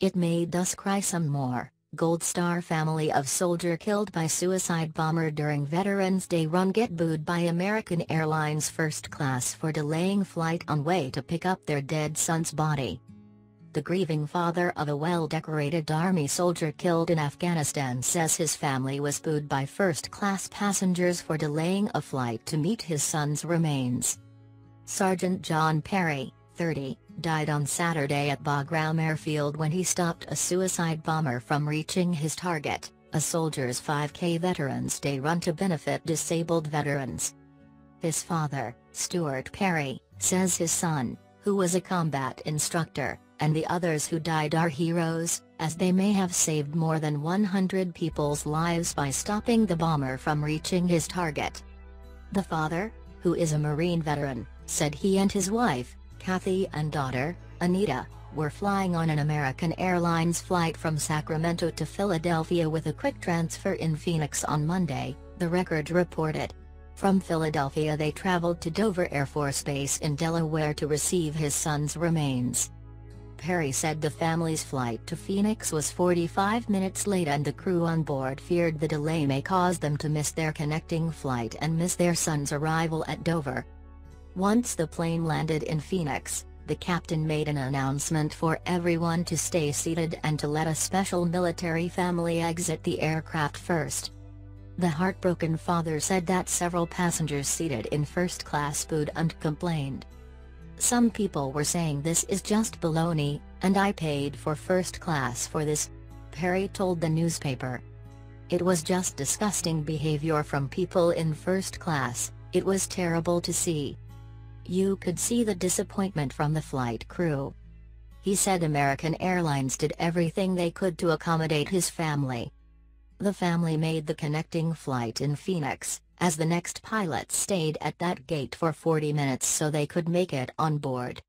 It made us cry some more. Gold Star family of soldier killed by suicide bomber during Veterans Day run get booed by American Airlines first class for delaying flight on way to pick up their dead son's body. The grieving father of a well-decorated army soldier killed in Afghanistan says his family was booed by first-class passengers for delaying a flight to meet his son's remains. Sergeant John Perry, 30, died on Saturday at Bagram Airfield when he stopped a suicide bomber from reaching his target, a soldier's 5K Veterans Day run to benefit disabled veterans. His father, Stewart Perry, says his son, who was a combat instructor, and the others who died are heroes, as they may have saved more than 100 people's lives by stopping the bomber from reaching his target. The father, who is a Marine veteran, said he and his wife, Kathy and daughter, Anita, were flying on an American Airlines flight from Sacramento to Philadelphia with a quick transfer in Phoenix on Monday, the record reported. From Philadelphia they traveled to Dover Air Force Base in Delaware to receive his son's remains. Perry said the family's flight to Phoenix was 45 minutes late and the crew on board feared the delay may cause them to miss their connecting flight and miss their son's arrival at Dover. Once the plane landed in Phoenix, the captain made an announcement for everyone to stay seated and to let a special military family exit the aircraft first. The heartbroken father said that several passengers seated in first class booed and complained. Some people were saying this is just baloney, and I paid for first class for this, Perry told the newspaper. It was just disgusting behavior from people in first class, it was terrible to see. You could see the disappointment from the flight crew. He said American Airlines did everything they could to accommodate his family. The family made the connecting flight in Phoenix, as the next pilot stayed at that gate for 40 minutes so they could make it on board.